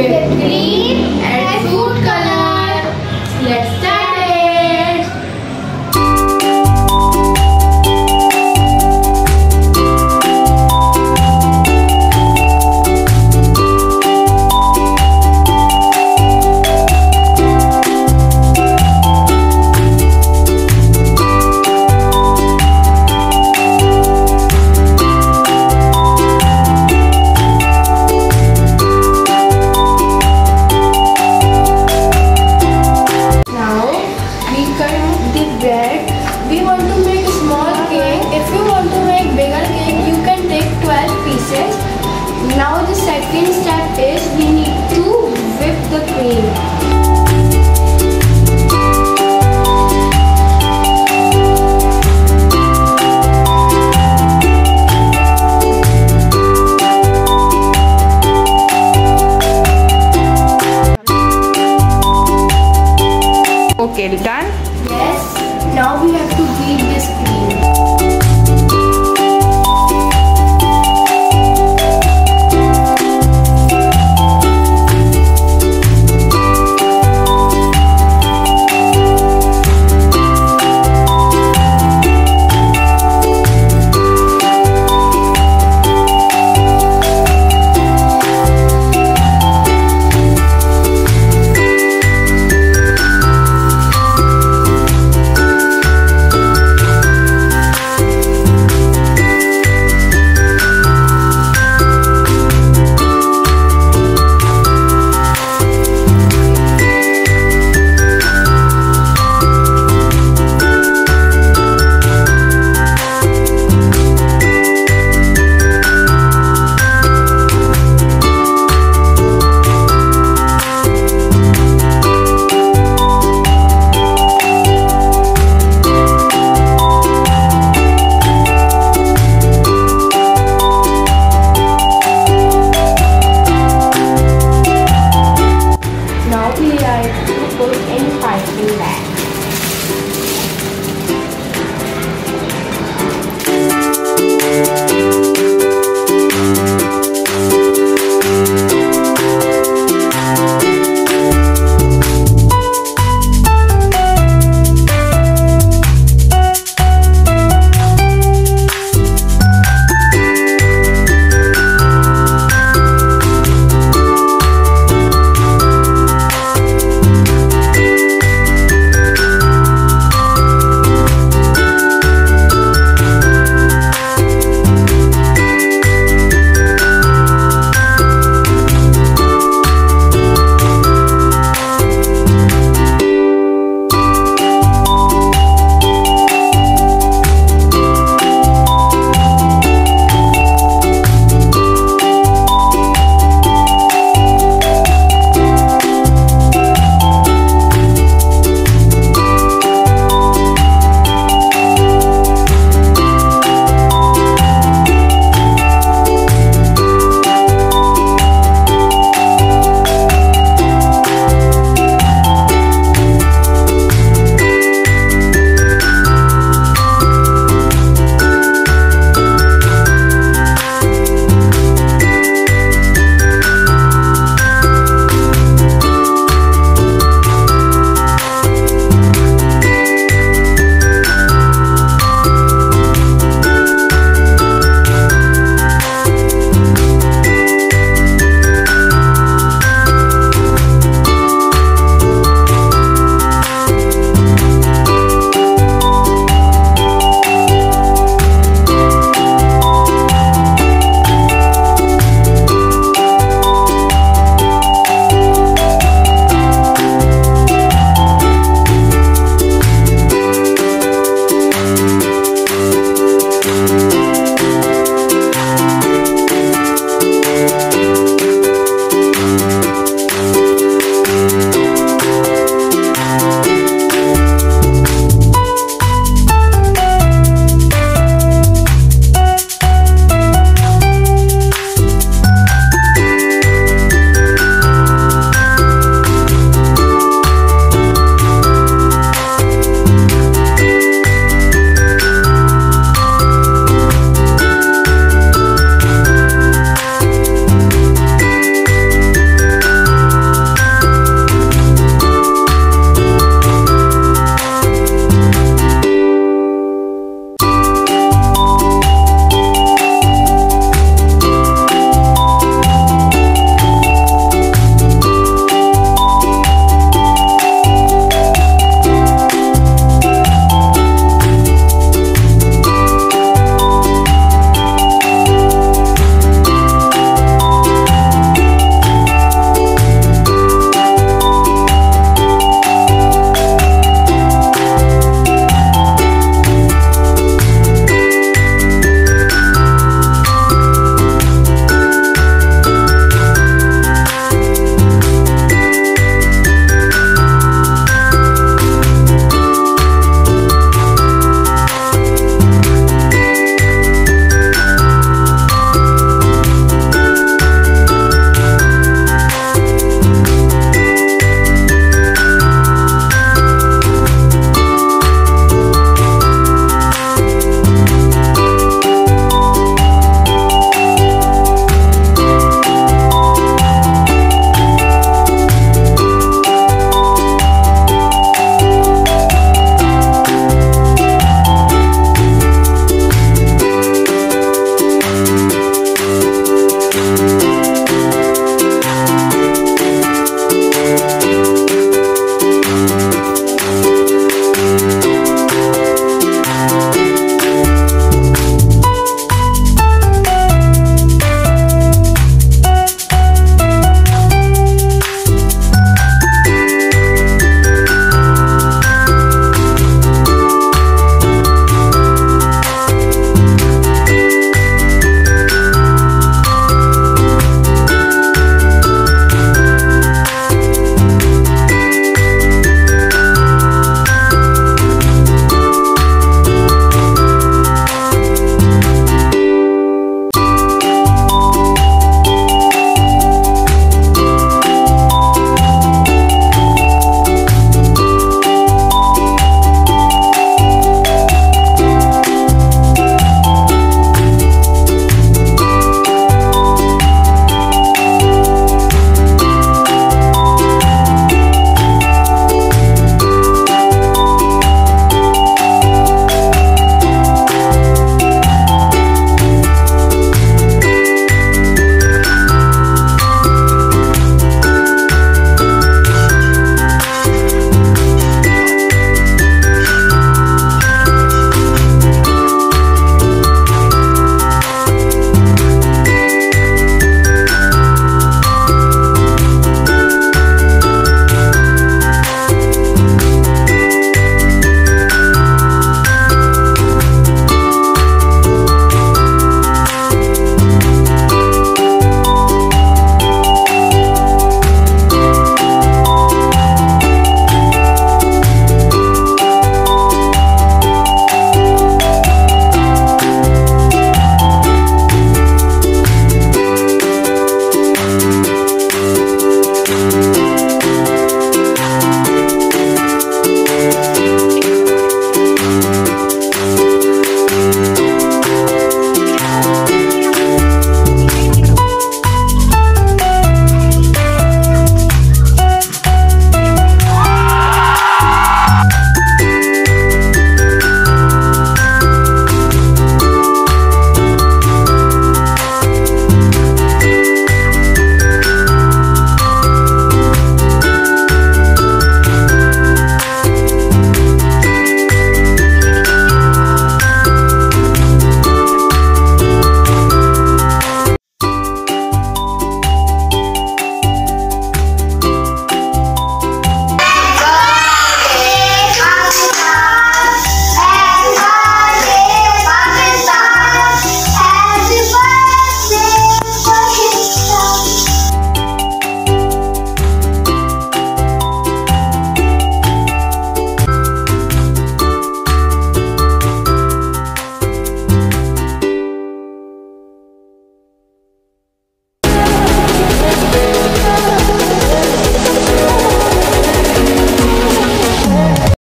three second step is we need